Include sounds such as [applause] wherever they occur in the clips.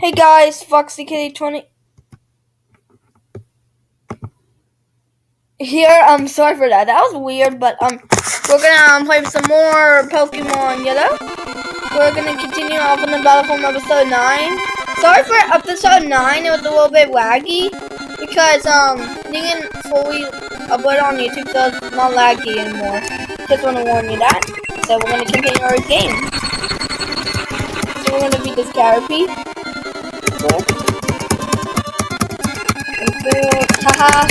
Hey guys, Fox Kid 820 here. I'm um, sorry for that. That was weird, but um, we're gonna um, play some more Pokemon Yellow. We're gonna continue off on the battle from episode nine. Sorry for episode nine. It was a little bit laggy because um, didn't fully upload on YouTube, so it's not laggy anymore. Just want to warn you that. So we're gonna continue our game. So we're gonna beat this Caterpie. Haha.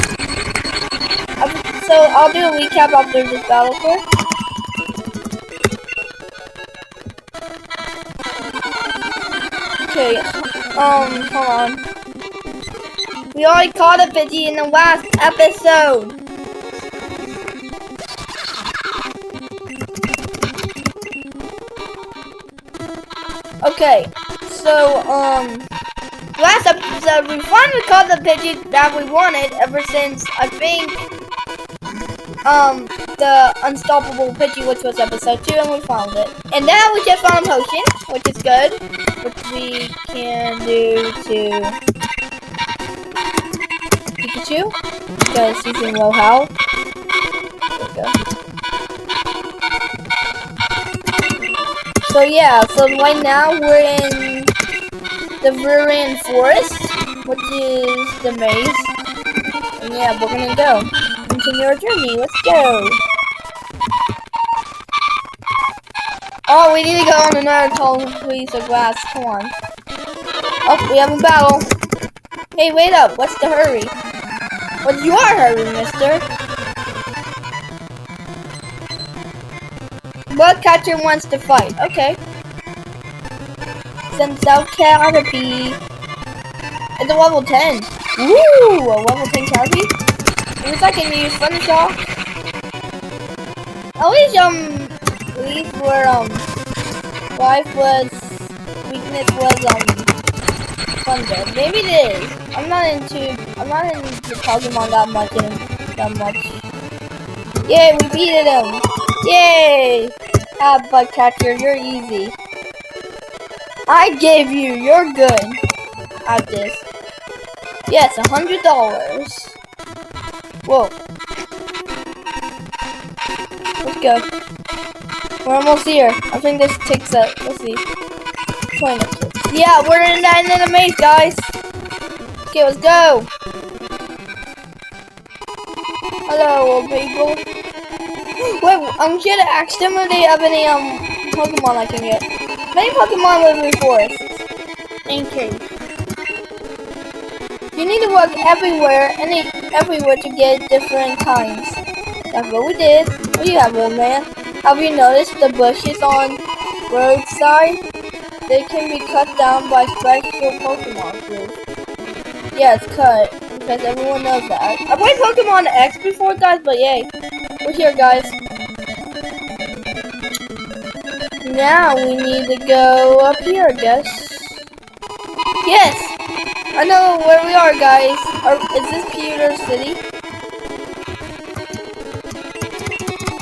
So I'll do a recap after this battle quick. Okay, um, hold on. We already caught a Pidgey in the last episode. Okay, so, um, last episode, we finally caught the Pidgey that we wanted ever since, I think, um, the Unstoppable Pidgey, which was episode 2, and we found it. And now we just found potion, which is good, which we can do to Pikachu, because he's in low health. So yeah, so right now we're in the Viridian Forest, which is the maze. And yeah, we're gonna go. Continue our journey. Let's go. Oh, we need to go on another tall piece of glass. Come on. Oh, we have a battle. Hey, wait up. What's the hurry? What's your hurry, mister? What catcher wants to fight? Okay. Out Caterpie. It's a level 10. Woo! a level 10 Caterpie? Looks like can use Thunder Shock. At least, um, at where, um, life was, weakness was, um, Thunder. Maybe it is. I'm not into, I'm not into Pokemon that much, that much. Yay, we beat him! Yay! Ah, bug catcher, you're easy. I gave you, you're good at this. Yes, a hundred dollars. Whoa. Let's go. We're almost here. I think this takes a, let's see. 20 minutes. Yeah, we're in, in, in the maze, guys. Okay, let's go. Hello, people. [gasps] Wait, I'm to ask them if they have any um Pokemon I can get. Many Pokemon live in forests and caves. You need to walk everywhere, any everywhere to get different kinds. That's what we did. What do you have, little man? Have you noticed the bushes on roadside? They can be cut down by special Pokemon groups. Yeah, it's cut because everyone knows that. I played Pokemon X before, guys, but yay. We're here, guys. Now we need to go up here, I guess. Yes! I know where we are, guys. Are, is this Pewter City?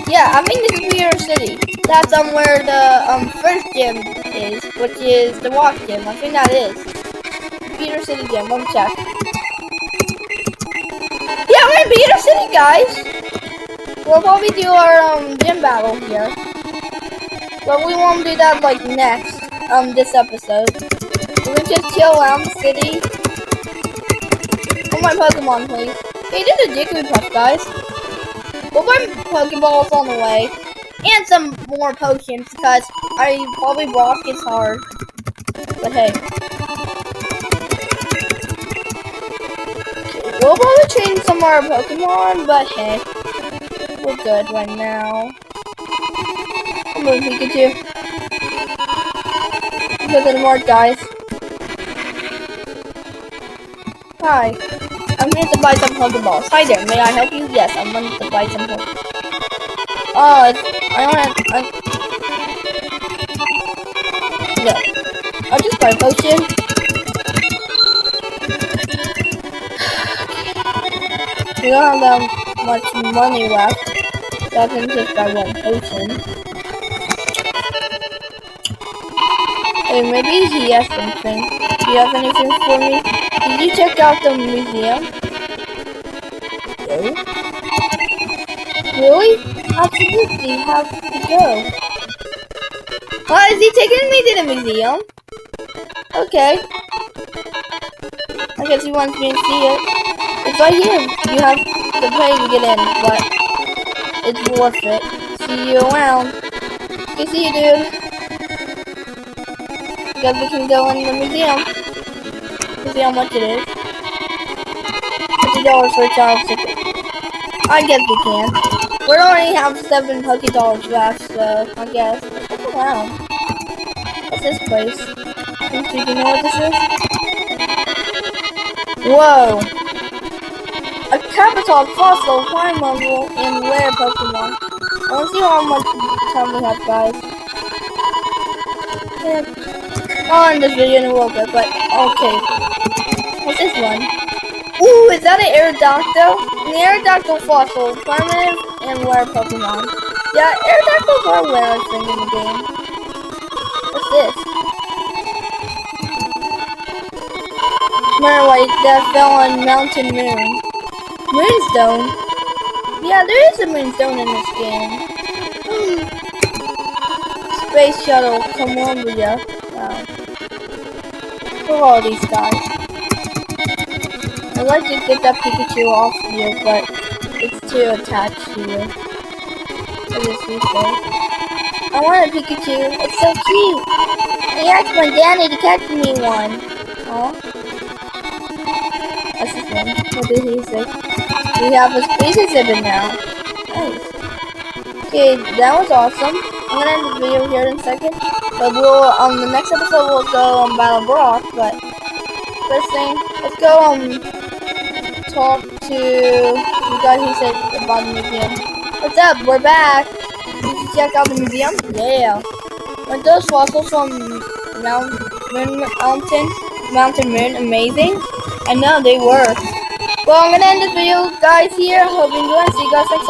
Yeah, I this is Pewter City. That's um where the um first gym is, which is the walk gym. I think that is. Pewter City gym. Let me check. Yeah, we're in Pewter City, guys. We'll probably do our um gym battle here. But we won't do that like next, um, this episode. We'll just chill around the city. Oh my Pokemon, please. Hey, there's a Jigglypuff, guys. We'll buy Pokeballs on the way. And some more potions, because I probably rock is hard. But hey. We'll probably change some more Pokemon, but hey we're good right now. Come on, Pikachu. At the more guys. Hi. I'm here to buy some Pokeballs. Hi there, may I help you? Yes, I'm going to buy some Pokeballs. Oh, I don't have... I, no. I'll just buy a potion. We don't have that much money left. Doesn't just buy one potion. Wait, maybe he has something. Do you have anything for me? Did you check out the museum? Really? Really? Absolutely, have to go. Why is he taking me to the museum? Okay. I guess he wants me to see it. It's right here. You have the pay to get in, but it's worth it. See you around. Okay, see you, dude. Guess we can go in the museum. To see how much it is. Fifty dollars for a child ticket. I guess we can. We only have seven fifty dollars left, so I guess. Look around. What's this place? Think you know what this is? Whoa! A capital fossil, fire model, and rare Pokemon. Let's see how much time we have, guys. Yeah. End this video in a little bit, but okay. What's this one? Ooh, is that an Aerodactyl? An Aerodactyl fossil, primitive and rare Pokemon. Yeah, Aerodactyls are rare, I think, in the game. What's this? Meteorite that fell on Mountain Moon. Moonstone? Yeah, there is a Moonstone in this game. Hmm. Space Shuttle, come on, Columbia. Who are all these guys? I'd like to get that Pikachu off you, but it's too attached to you. What does he? I want a Pikachu. It's so cute. I asked my daddy to catch me one. Aw. That's his one. What did he say? We have a space exhibit now. Nice. Okay, that was awesome. I'm gonna end the video here in a second. But we'll, um, the next episode we'll go on Battle Brock, but first thing, let's go, um, talk to the guy who said about the museum. What's up? We're back. Did you check out the museum? Yeah. Weren't those fossils from Mount Moon Mountain, Mountain Moon amazing? I know they were. Well, I'm gonna end this video, guys, here. Hope you enjoyed. See you guys next time.